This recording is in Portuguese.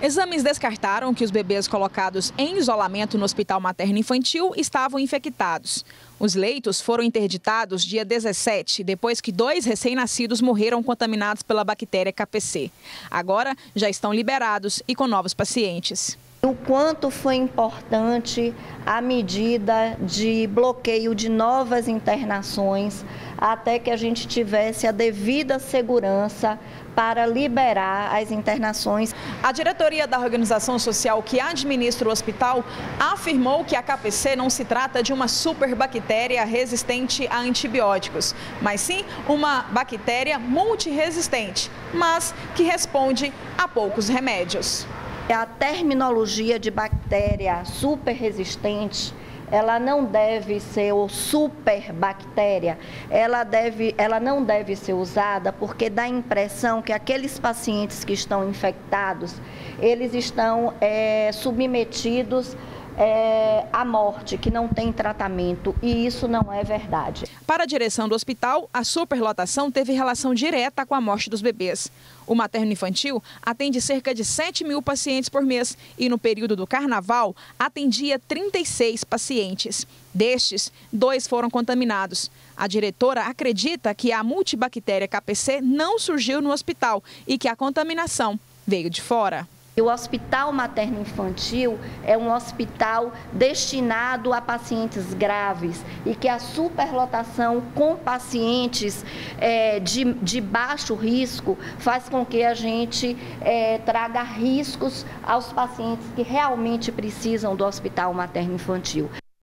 Exames descartaram que os bebês colocados em isolamento no Hospital Materno Infantil estavam infectados. Os leitos foram interditados dia 17, depois que dois recém-nascidos morreram contaminados pela bactéria KPC. Agora já estão liberados e com novos pacientes. O quanto foi importante a medida de bloqueio de novas internações até que a gente tivesse a devida segurança para liberar as internações. A diretoria da organização social que administra o hospital afirmou que a KPC não se trata de uma superbactéria resistente a antibióticos, mas sim uma bactéria multiresistente, mas que responde a poucos remédios. A terminologia de bactéria super resistente ela não deve ser o superbactéria, ela, deve, ela não deve ser usada porque dá a impressão que aqueles pacientes que estão infectados, eles estão é, submetidos é, a morte, que não tem tratamento, e isso não é verdade. Para a direção do hospital, a superlotação teve relação direta com a morte dos bebês. O materno infantil atende cerca de 7 mil pacientes por mês e, no período do carnaval, atendia 36 pacientes. Destes, dois foram contaminados. A diretora acredita que a multibactéria KPC não surgiu no hospital e que a contaminação veio de fora. O Hospital Materno Infantil é um hospital destinado a pacientes graves e que a superlotação com pacientes é, de, de, baixo risco faz com que a gente é, traga riscos aos pacientes que realmente precisam do Hospital Materno Infantil.